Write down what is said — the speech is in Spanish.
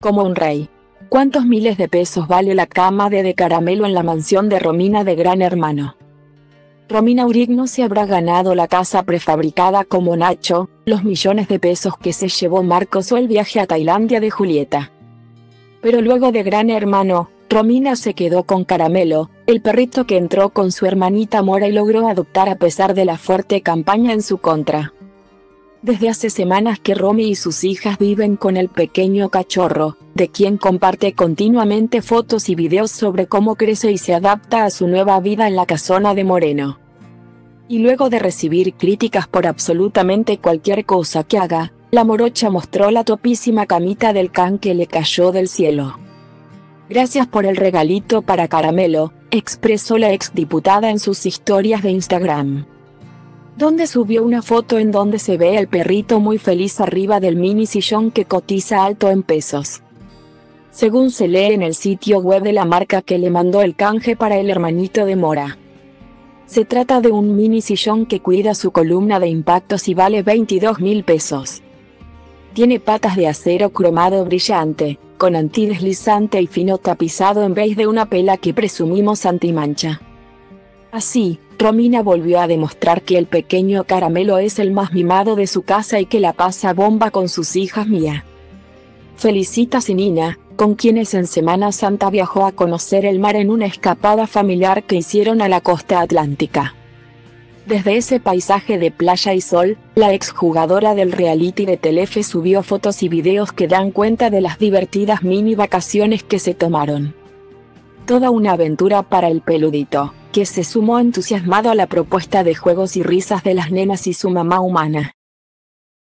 como un rey. ¿Cuántos miles de pesos vale la cama de de caramelo en la mansión de Romina de Gran Hermano? Romina Urigno se habrá ganado la casa prefabricada como Nacho, los millones de pesos que se llevó Marcos o el viaje a Tailandia de Julieta. Pero luego de Gran Hermano, Romina se quedó con Caramelo, el perrito que entró con su hermanita Mora y logró adoptar a pesar de la fuerte campaña en su contra. Desde hace semanas que Romy y sus hijas viven con el pequeño cachorro, de quien comparte continuamente fotos y videos sobre cómo crece y se adapta a su nueva vida en la casona de Moreno. Y luego de recibir críticas por absolutamente cualquier cosa que haga, la morocha mostró la topísima camita del can que le cayó del cielo. Gracias por el regalito para Caramelo, expresó la exdiputada en sus historias de Instagram donde subió una foto en donde se ve el perrito muy feliz arriba del mini sillón que cotiza alto en pesos. Según se lee en el sitio web de la marca que le mandó el canje para el hermanito de Mora. Se trata de un mini sillón que cuida su columna de impactos y vale 22 mil pesos. Tiene patas de acero cromado brillante, con antideslizante y fino tapizado en vez de una pela que presumimos antimancha. Así, Romina volvió a demostrar que el pequeño caramelo es el más mimado de su casa y que la pasa bomba con sus hijas Mía. Felicita a Nina, con quienes en Semana Santa viajó a conocer el mar en una escapada familiar que hicieron a la costa atlántica. Desde ese paisaje de playa y sol, la exjugadora del reality de Telefe subió fotos y videos que dan cuenta de las divertidas mini vacaciones que se tomaron. Toda una aventura para el peludito que se sumó entusiasmado a la propuesta de juegos y risas de las nenas y su mamá humana.